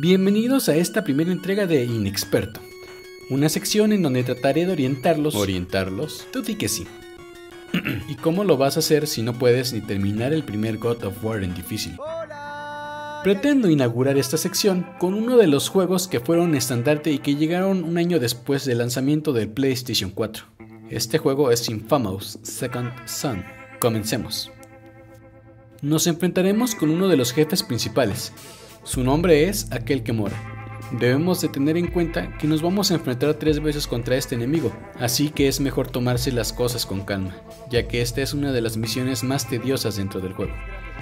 Bienvenidos a esta primera entrega de Inexperto, una sección en donde trataré de orientarlos. Orientarlos. Tú di que sí. ¿Y cómo lo vas a hacer si no puedes ni terminar el primer God of War en difícil? Pretendo inaugurar esta sección con uno de los juegos que fueron estandarte y que llegaron un año después del lanzamiento del PlayStation 4. Este juego es Infamous Second Son. Comencemos. Nos enfrentaremos con uno de los jefes principales. Su nombre es Aquel que mora. Debemos de tener en cuenta que nos vamos a enfrentar tres veces contra este enemigo, así que es mejor tomarse las cosas con calma, ya que esta es una de las misiones más tediosas dentro del juego.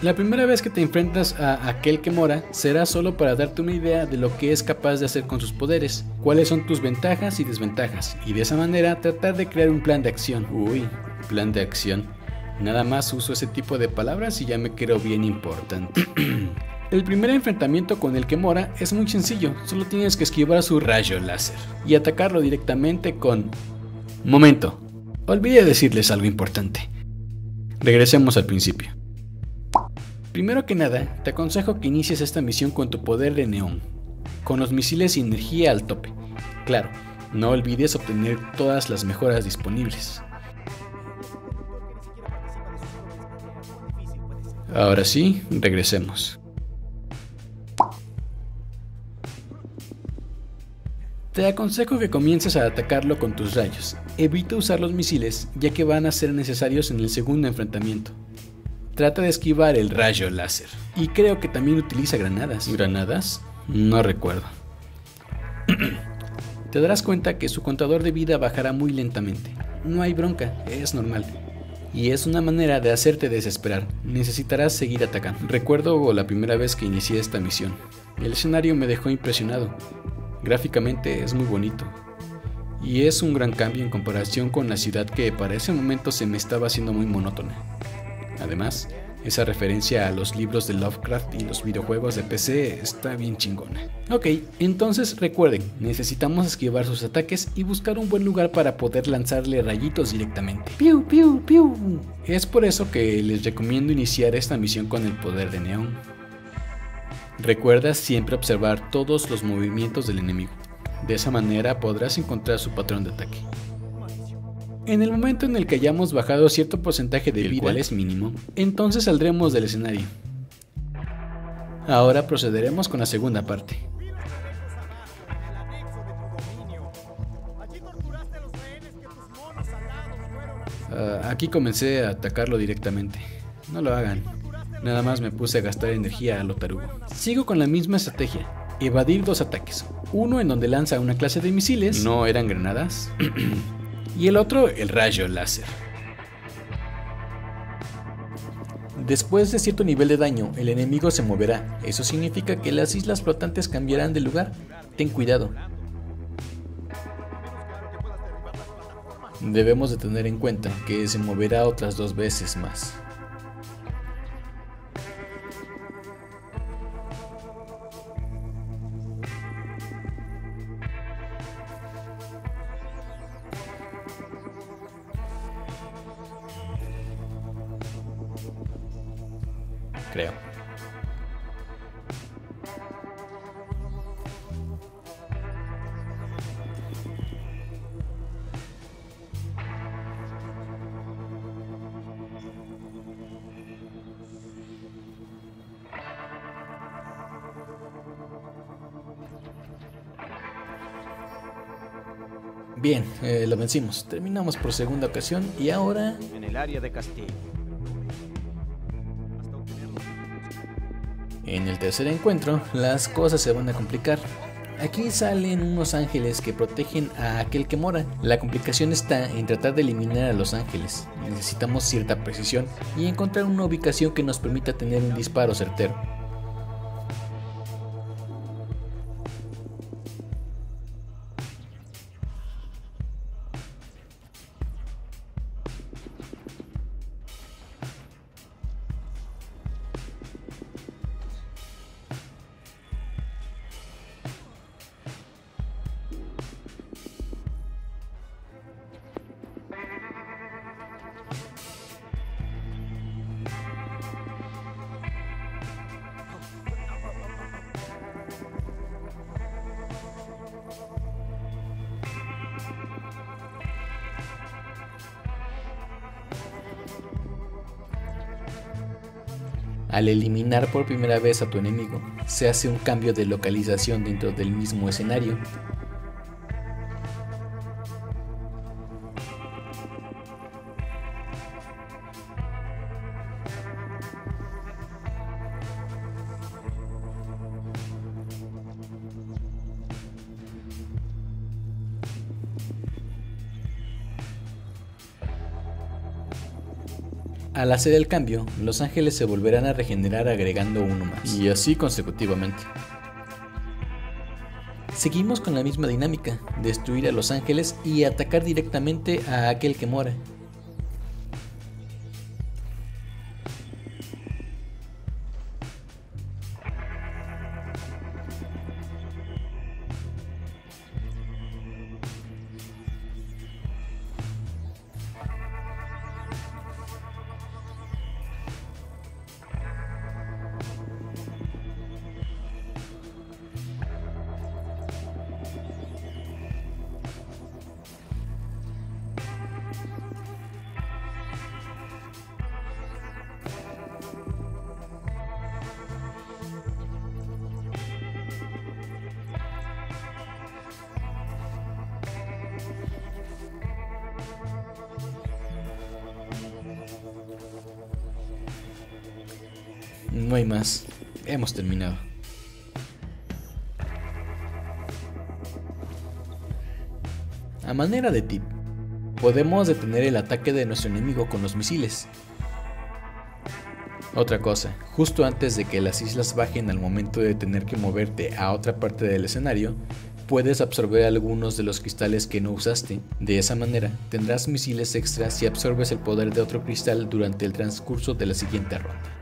La primera vez que te enfrentas a aquel que mora será solo para darte una idea de lo que es capaz de hacer con sus poderes, cuáles son tus ventajas y desventajas, y de esa manera tratar de crear un plan de acción. Uy, plan de acción. Nada más uso ese tipo de palabras y ya me creo bien importante. El primer enfrentamiento con el que mora es muy sencillo, solo tienes que esquivar su rayo láser y atacarlo directamente con... Momento, olvidé decirles algo importante. Regresemos al principio. Primero que nada, te aconsejo que inicies esta misión con tu poder de neón, con los misiles y energía al tope. Claro, no olvides obtener todas las mejoras disponibles. Ahora sí, regresemos. Te aconsejo que comiences a atacarlo con tus rayos. Evita usar los misiles ya que van a ser necesarios en el segundo enfrentamiento. Trata de esquivar el rayo láser. Y creo que también utiliza granadas. ¿Granadas? No recuerdo. Te darás cuenta que su contador de vida bajará muy lentamente. No hay bronca, es normal. Y es una manera de hacerte desesperar. Necesitarás seguir atacando. Recuerdo la primera vez que inicié esta misión. El escenario me dejó impresionado. Gráficamente es muy bonito. Y es un gran cambio en comparación con la ciudad que para ese momento se me estaba haciendo muy monótona. Además, esa referencia a los libros de Lovecraft y los videojuegos de PC está bien chingona. Ok, entonces recuerden, necesitamos esquivar sus ataques y buscar un buen lugar para poder lanzarle rayitos directamente. ¡Piu, piu, piu! Es por eso que les recomiendo iniciar esta misión con el poder de Neón. Recuerda siempre observar todos los movimientos del enemigo. De esa manera podrás encontrar su patrón de ataque. En el momento en el que hayamos bajado cierto porcentaje de vida, cual es mínimo, entonces saldremos del escenario. Ahora procederemos con la segunda parte. Uh, aquí comencé a atacarlo directamente. No lo hagan. Nada más me puse a gastar energía a lo tarugo. Sigo con la misma estrategia. Evadir dos ataques. Uno en donde lanza una clase de misiles. No eran granadas. y el otro el rayo láser. Después de cierto nivel de daño, el enemigo se moverá. Eso significa que las islas flotantes cambiarán de lugar. Ten cuidado. Debemos de tener en cuenta que se moverá otras dos veces más. Creo. Bien, eh, lo vencimos. Terminamos por segunda ocasión y ahora... En el área de Castillo. En el tercer encuentro, las cosas se van a complicar. Aquí salen unos ángeles que protegen a aquel que mora. La complicación está en tratar de eliminar a los ángeles. Necesitamos cierta precisión y encontrar una ubicación que nos permita tener un disparo certero. Al eliminar por primera vez a tu enemigo, se hace un cambio de localización dentro del mismo escenario Al hacer el cambio, los ángeles se volverán a regenerar agregando uno más. Y así consecutivamente. Seguimos con la misma dinámica, destruir a los ángeles y atacar directamente a aquel que mora. No hay más. Hemos terminado. A manera de tip, podemos detener el ataque de nuestro enemigo con los misiles. Otra cosa, justo antes de que las islas bajen al momento de tener que moverte a otra parte del escenario, puedes absorber algunos de los cristales que no usaste. De esa manera, tendrás misiles extras si absorbes el poder de otro cristal durante el transcurso de la siguiente ronda.